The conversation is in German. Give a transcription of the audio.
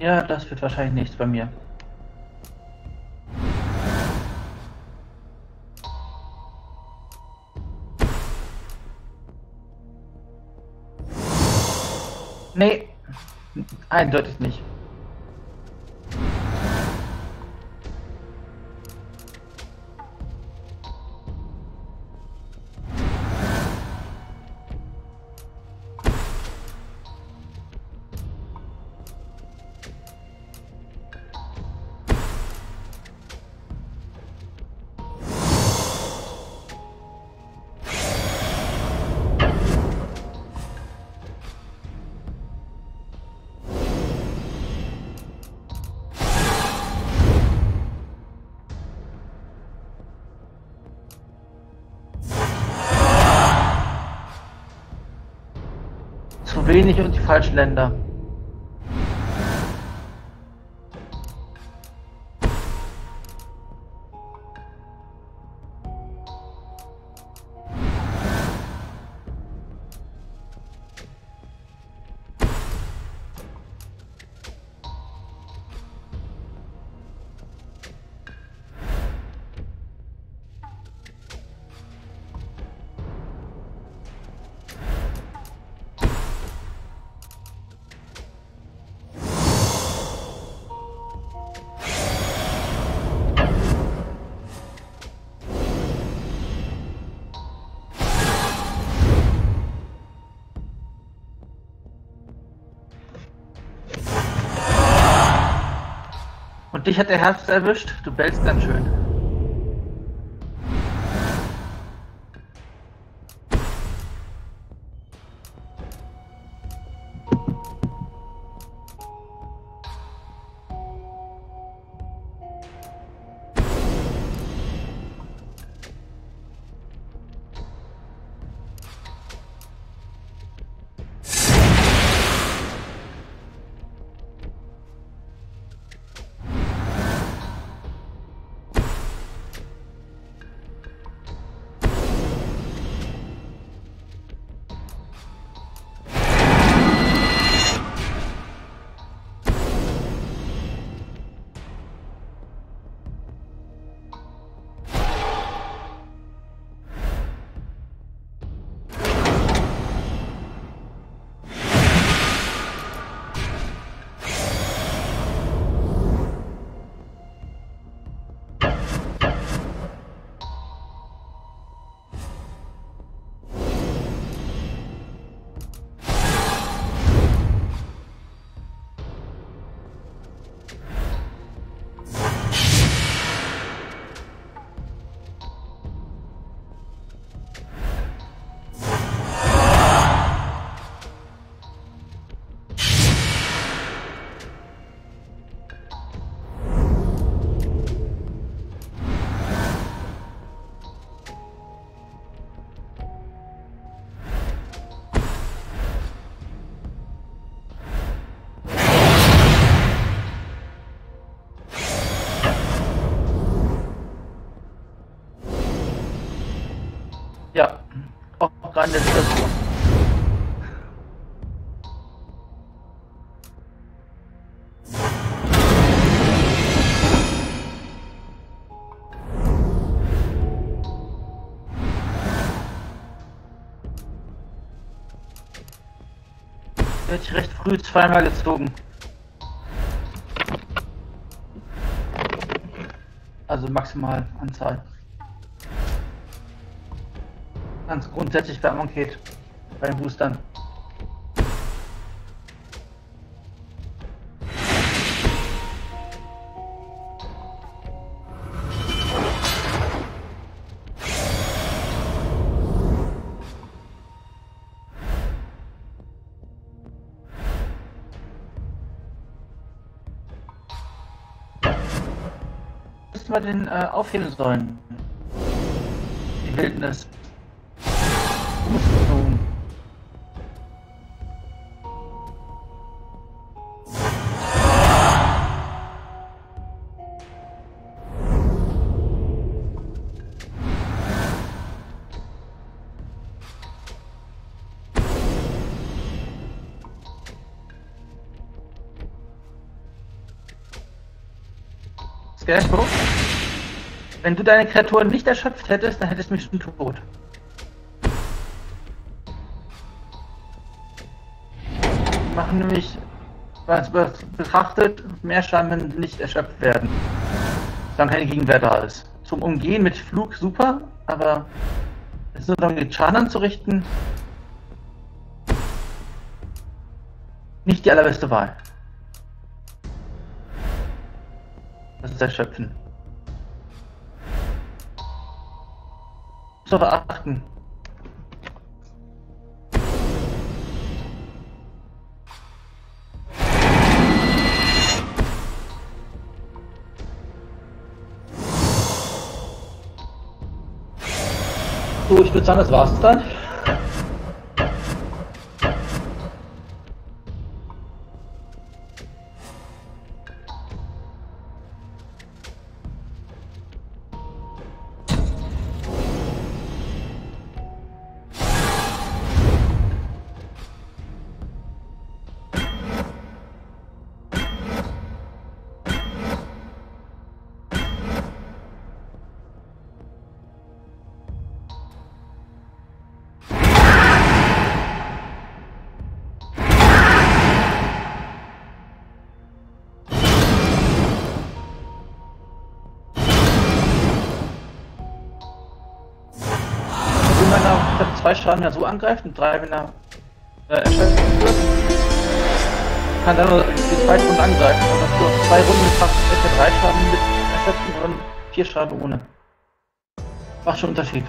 Ja, das wird wahrscheinlich nichts bei mir. Nee, eindeutig nicht. Zu wenig und die falschen Länder. Und dich hat der Herbst erwischt? Du bellst ganz schön. Ja, auch gerade letzter Tour. Hätte ich recht früh zweimal gezogen. Also maximal Anzahl. Ganz grundsätzlich beim Paket, beim Boostern. Müssen wir den äh, aufheben sollen. Die Wildnis. Scarecrow. Wenn du deine Kreaturen nicht erschöpft hättest, dann hättest du mich schon tot. Die machen nämlich, was, was betrachtet, mehr Schaden, nicht erschöpft werden. Dann keine Gegenwehr da ist. Zum Umgehen mit Flug super, aber es ist nur darum, Schaden anzurichten, nicht die allerbeste Wahl. Das ist Erschöpfen. Muss aber achten. So, ich würde sagen, das war's dann. Zwei Schaden ja so angreift und drei, wenn er äh, erschöpft wird, kann dann nur die zweite Runde angreifen. Und hast du zwei Runden geschafft, etwa drei Schaden mit erschöpfen und vier Schaden ohne. Macht schon Unterschied.